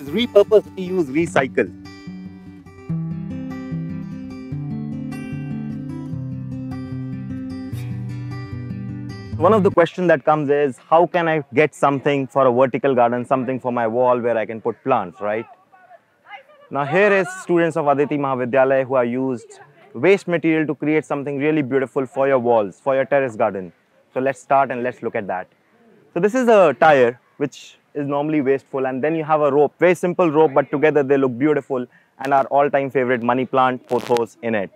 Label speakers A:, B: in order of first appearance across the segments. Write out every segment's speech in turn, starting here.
A: Repurpose, reuse, recycle. One of the questions that comes is how can I get something for a vertical garden, something for my wall where I can put plants, right? Now here is students of Aditi Mahavidyalaya who have used waste material to create something really beautiful for your walls, for your terrace garden. So let's start and let's look at that. So this is a tire which is normally wasteful and then you have a rope, very simple rope but together they look beautiful and our all-time favorite money plant pothos in it.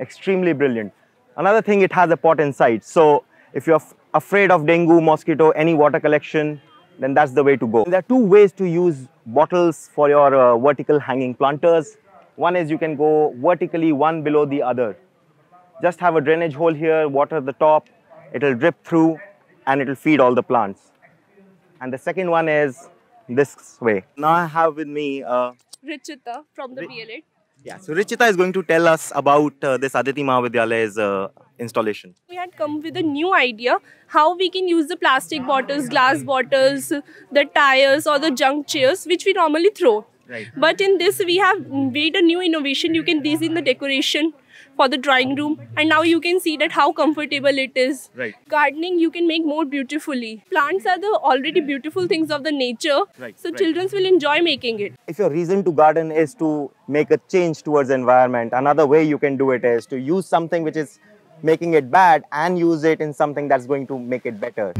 A: Extremely brilliant. Another thing, it has a pot inside. So if you're afraid of dengue, mosquito, any water collection, then that's the way to go. There are two ways to use bottles for your uh, vertical hanging planters. One is you can go vertically one below the other. Just have a drainage hole here, water the top, it'll drip through and it'll feed all the plants. And the second one is this way. Now I have with me uh,
B: Richita from the BLA.
A: yeah, so Richita is going to tell us about uh, this Aditi Mahavidyalaya's uh, installation.
B: We had come with a new idea how we can use the plastic bottles, glass bottles, the tires, or the junk chairs which we normally throw.
A: Right.
B: But in this, we have made a new innovation. You can these in the decoration for the drawing room, and now you can see that how comfortable it is.
A: Right.
B: Gardening you can make more beautifully. Plants are the already beautiful things of the nature,
A: Right,
B: so
A: right.
B: children will enjoy making it.
A: If your reason to garden is to make a change towards environment, another way you can do it is to use something which is making it bad and use it in something that's going to make it better.